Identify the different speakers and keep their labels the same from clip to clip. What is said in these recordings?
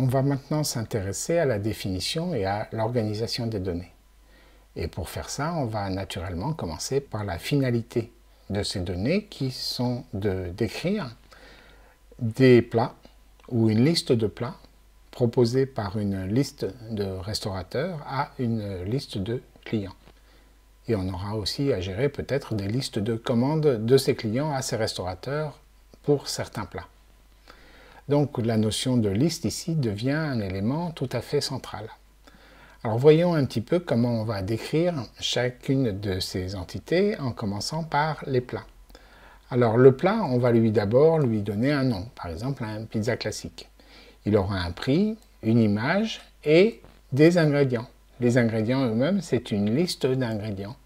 Speaker 1: On va maintenant s'intéresser à la définition et à l'organisation des données. Et pour faire ça, on va naturellement commencer par la finalité de ces données qui sont de décrire des plats ou une liste de plats proposés par une liste de restaurateurs à une liste de clients. Et on aura aussi à gérer peut-être des listes de commandes de ces clients à ces restaurateurs pour certains plats. Donc la notion de liste ici devient un élément tout à fait central. Alors voyons un petit peu comment on va décrire chacune de ces entités en commençant par les plats. Alors le plat, on va lui d'abord lui donner un nom, par exemple un pizza classique. Il aura un prix, une image et des ingrédients. Les ingrédients eux-mêmes, c'est une liste d'ingrédients.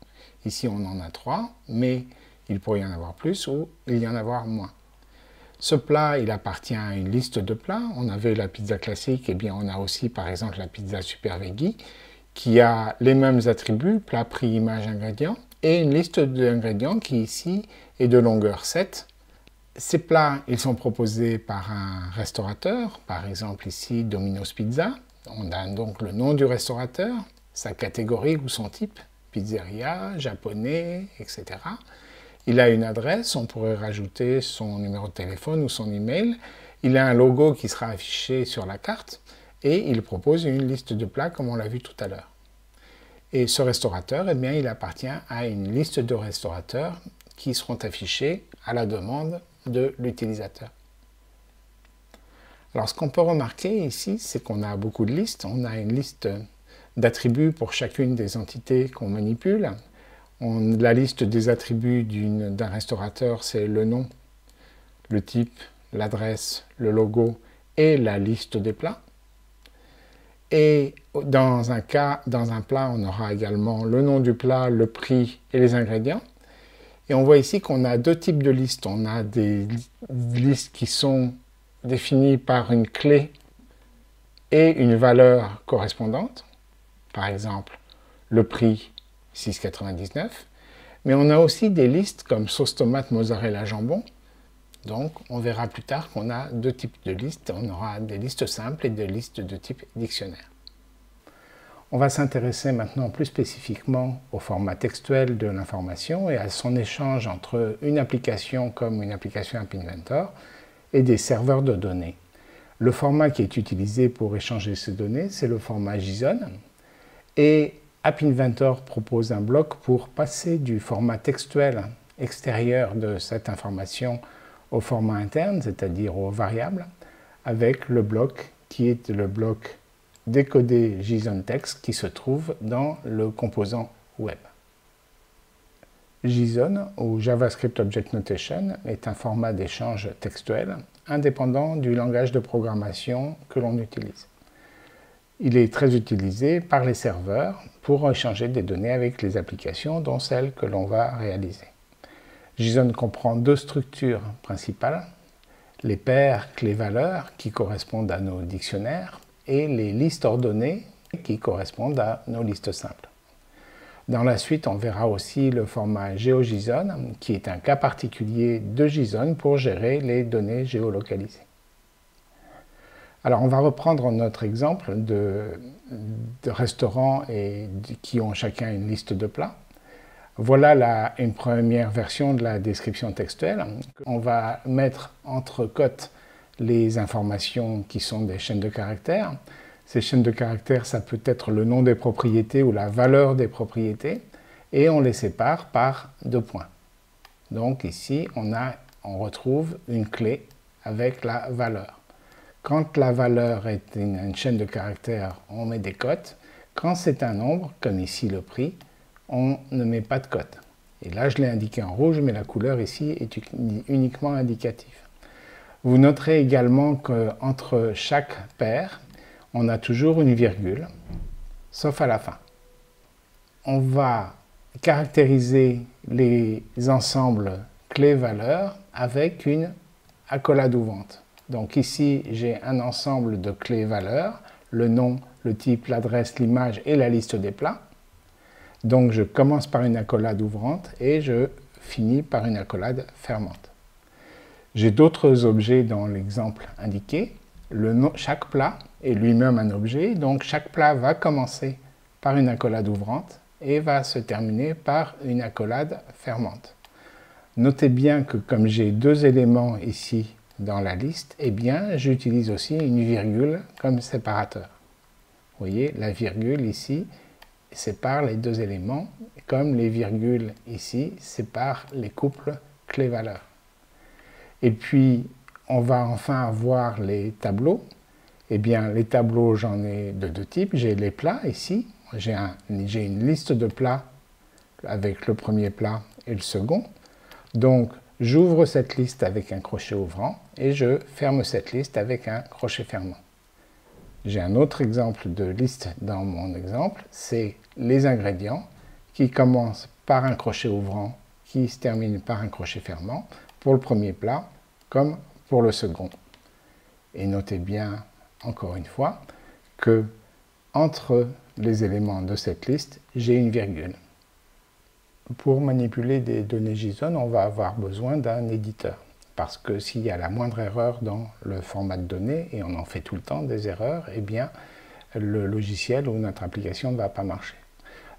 Speaker 1: Ici, on en a trois, mais il pourrait y en avoir plus ou il y en avoir moins. Ce plat, il appartient à une liste de plats. On avait la pizza classique, et bien on a aussi par exemple la pizza super veggie, qui a les mêmes attributs, plat, prix, image, ingrédients, et une liste d'ingrédients qui ici est de longueur 7. Ces plats, ils sont proposés par un restaurateur, par exemple ici Domino's Pizza. On a donc le nom du restaurateur, sa catégorie ou son type, pizzeria, japonais, etc. Il a une adresse, on pourrait rajouter son numéro de téléphone ou son email. Il a un logo qui sera affiché sur la carte et il propose une liste de plats comme on l'a vu tout à l'heure. Et ce restaurateur, eh bien, il appartient à une liste de restaurateurs qui seront affichés à la demande de l'utilisateur. Alors ce qu'on peut remarquer ici, c'est qu'on a beaucoup de listes. On a une liste d'attributs pour chacune des entités qu'on manipule la liste des attributs d'un restaurateur, c'est le nom, le type, l'adresse, le logo et la liste des plats. Et dans un cas, dans un plat, on aura également le nom du plat, le prix et les ingrédients. Et on voit ici qu'on a deux types de listes. On a des listes qui sont définies par une clé et une valeur correspondante. Par exemple, le prix 6,99. Mais on a aussi des listes comme sauce tomate, mozzarella, jambon. Donc on verra plus tard qu'on a deux types de listes. On aura des listes simples et des listes de type dictionnaire. On va s'intéresser maintenant plus spécifiquement au format textuel de l'information et à son échange entre une application comme une application App Inventor et des serveurs de données. Le format qui est utilisé pour échanger ces données, c'est le format JSON. Et App Inventor propose un bloc pour passer du format textuel extérieur de cette information au format interne, c'est-à-dire aux variables, avec le bloc qui est le bloc décodé JSON text qui se trouve dans le composant web. JSON ou JavaScript Object Notation est un format d'échange textuel indépendant du langage de programmation que l'on utilise. Il est très utilisé par les serveurs pour échanger des données avec les applications, dont celles que l'on va réaliser. JSON comprend deux structures principales, les paires clés-valeurs qui correspondent à nos dictionnaires et les listes ordonnées qui correspondent à nos listes simples. Dans la suite, on verra aussi le format GeoJSON, qui est un cas particulier de JSON pour gérer les données géolocalisées. Alors on va reprendre notre exemple de, restaurants qui ont chacun une liste de plats. Voilà une première version de la description textuelle. On va mettre entre cotes les informations qui sont des chaînes de caractères. Ces chaînes de caractères, ça peut être le nom des propriétés ou la valeur des propriétés, et on les sépare par deux points. Donc ici, on retrouve une clé avec la valeur. Quand la valeur est une, chaîne de caractères, on met des cotes. Quand c'est un nombre, comme ici le prix, on ne met pas de cote. Et là, je l'ai indiqué en rouge, mais la couleur ici est uniquement indicative. Vous noterez également qu'entre chaque paire, on a toujours une virgule, sauf à la fin. On va caractériser les ensembles clés-valeurs avec une accolade ouvrante. Donc ici, j'ai un ensemble de clés valeurs, le nom, le type, l'adresse, l'image et la liste des plats. Donc je commence par une accolade ouvrante et je finis par une accolade fermante. J'ai d'autres objets dans l'exemple indiqué. chaque plat est lui-même un objet, donc chaque plat va commencer par une accolade ouvrante et va se terminer par une accolade fermante. Notez bien que comme j'ai deux éléments ici dans la liste, eh bien j'utilise aussi une virgule comme séparateur. Vous voyez, la virgule ici sépare les deux éléments, comme les virgules ici séparent les couples clés-valeurs. Et puis, on va enfin avoir les tableaux. Eh bien, les tableaux, j'en ai de deux types. J'ai les plats ici. J'ai une liste de plats avec le premier plat et le second. Donc, j'ouvre cette liste avec un crochet ouvrant et je ferme cette liste avec un crochet fermant. J'ai un autre exemple de liste dans mon exemple, c'est les ingrédients qui commencent par un crochet ouvrant qui se termine par un crochet fermant pour le premier plat comme pour le second. Et notez bien, encore une fois, que entre les éléments de cette liste, j'ai une virgule. Pour manipuler des données JSON, on va avoir besoin d'un éditeur. Parce que s'il y a la moindre erreur dans le format de données, et on en fait tout le temps des erreurs, eh bien, le logiciel ou notre application ne va pas marcher.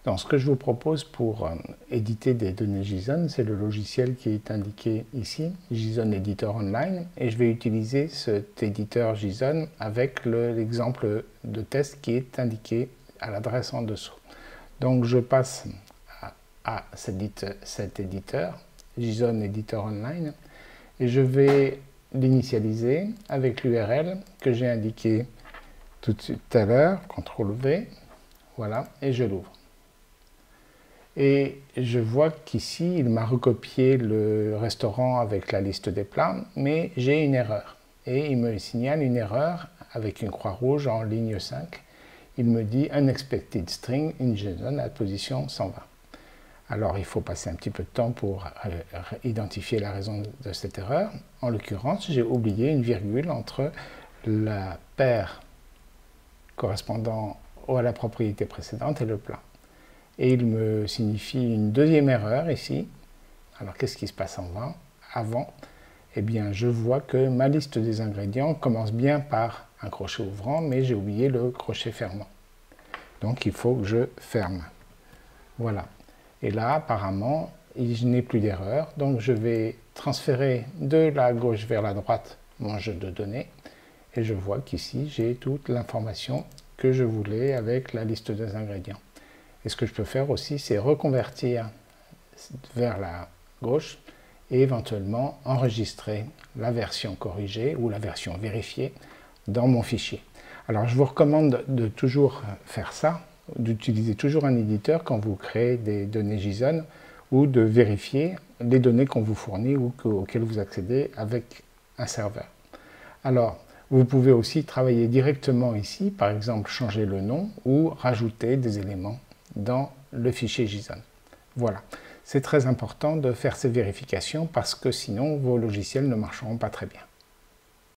Speaker 1: Donc, ce que je vous propose pour euh, éditer des données JSON, c'est le logiciel qui est indiqué ici, JSON Editor Online, et je vais utiliser cet éditeur JSON avec l'exemple de test qui est indiqué à l'adresse en dessous. Donc, je passe à, cet, éditeur, JSON Editor Online, et je vais l'initialiser avec l'URL que j'ai indiqué tout à l'heure, CTRL V, voilà, et je l'ouvre. Et je vois qu'ici, il m'a recopié le restaurant avec la liste des plats, mais j'ai une erreur. Et il me signale une erreur avec une croix rouge en ligne 5. Il me dit Unexpected string in JSON à position 120. Alors il faut passer un petit peu de temps pour euh, identifier la raison de cette erreur. En l'occurrence, j'ai oublié une virgule entre la paire correspondant à la propriété précédente et le plat et il me signifie une deuxième erreur ici. Alors qu'est-ce qui se passe avant, avant? Eh bien, je vois que ma liste des ingrédients commence bien par un crochet ouvrant, mais j'ai oublié le crochet fermant. Donc il faut que je ferme. Voilà. Et là, apparemment, je n'ai plus d'erreur. Donc je vais transférer de la gauche vers la droite mon jeu de données. Et je vois qu'ici, j'ai toute l'information que je voulais avec la liste des ingrédients. Et ce que je peux faire aussi, c'est reconvertir vers la gauche et éventuellement enregistrer la version corrigée ou la version vérifiée dans mon fichier. Alors je vous recommande de toujours faire ça, d'utiliser toujours un éditeur quand vous créez des données JSON ou de vérifier les données qu'on vous fournit ou auxquelles vous accédez avec un serveur. Alors, vous pouvez aussi travailler directement ici, par exemple changer le nom ou rajouter des éléments dans le fichier JSON. Voilà, c'est très important de faire ces vérifications parce que sinon vos logiciels ne marcheront pas très bien.